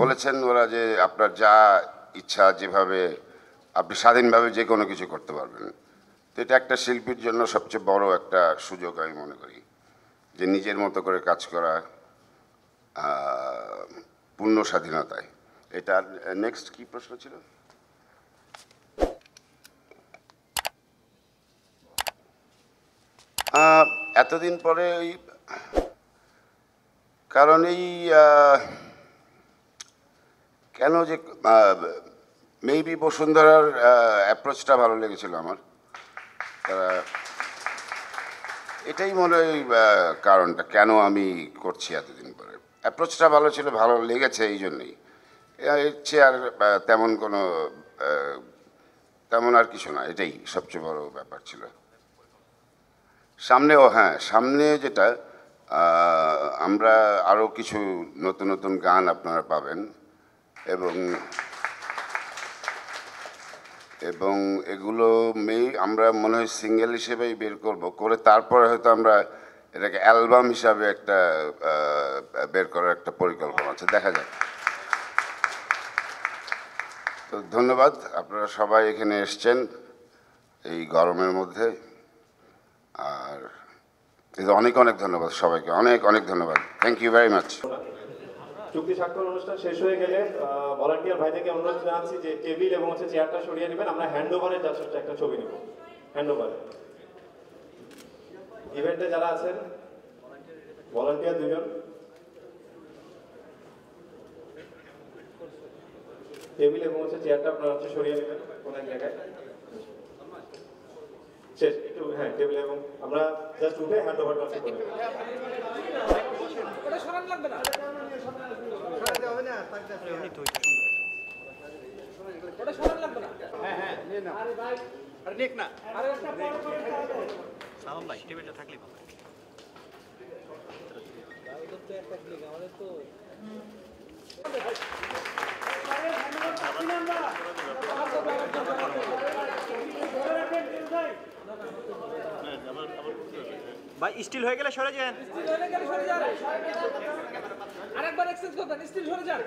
বলেছেন ওরা যে আপনার যা ইচ্ছা যেভাবে আপনি স্বাধীনভাবে যে কোনো কিছু করতে পারবেন। তো এটা একটা শিল্পীর জন্য সবচেয়ে বড় একটা সুযোগ আমি মনে করি। যে নিজের মতো করে কাজ করা পূর্ণ স্বাধীনতায়। এটার নেক্সট কি প্রশ্ন ছিল? এতদিন পরে ওই, কারণ এই কেন যে মেবি বসুন্ধরার অ্যাপ্রোচটা ভালো লেগেছিল আমার। তারা, এটাই মনে হয় কারণটা, কেন আমি করছি এতদিন পরে। অ্যাপ্রোচটা ভালো ছিল, ভালো লেগেছে এই জন্যই। চেয়ে আর তেমন কোনো তেমন আর কিছু না, এটাই সবচেয়ে বড় ব্যাপার ছিল। সামনেও হ্যাঁ সামনে যেটা আমরা আরও কিছু নতুন নতুন গান আপনারা পাবেন। এবং এবং এগুলো মেই আমরা মনে হয় সিঙ্গেল হিসেবেই বের করব। করে তারপরে হয়তো আমরা এটাকে অ্যালবাম হিসাবে একটা বের করার একটা পরিকল্পনা আছে। দেখা যাক। তো ধন্যবাদ। আপনারা সবাই এখানে এসছেন এই গরমের মধ্যে। আর অনেক অনেক ধন্যবাদ সবাইকে। অনেক অনেক ধন্যবাদ। থ্যাংক ইউ ভেরি মাচ চুক্তি স্বাক্ষর অনুষ্ঠান শেষ হয়ে গেলে ভলান্টিয়ার ভাই থেকে অনুরোধ জানাচ্ছি যে টেবিল এবং হচ্ছে চেয়ারটা সরিয়ে নেবেন। আমরা হ্যান্ড ওভারে জাস্ট হচ্ছে একটা ছবি নেব। হ্যান্ড ওভারে ইভেন্টে যারা আছেন ভলান্টিয়ার দুজন। টেবিল এবং হচ্ছে চেয়ারটা আপনারা হচ্ছে সরিয়ে নেবেন। কোন এক জায়গায়। শেষ একটু হ্যাঁ টেবিল এবং আমরা জাস্ট উঠে হ্যান্ড ওভারটা হচ্ছে করে ওটা সরান লাগবে না। ওটা সরান লাগবে না। হ্যাঁ হ্যাঁ নিয়ে না আরে ভাই। আরে নিক না। আরে একটা পর পর সালাম ভাই টেবিলটা থাকলেই ভালো ভাই স্টিল হয়ে গেলে সরে যান। আরেকবার এক্সচেঞ্জ করবেন স্টিল সরে যান।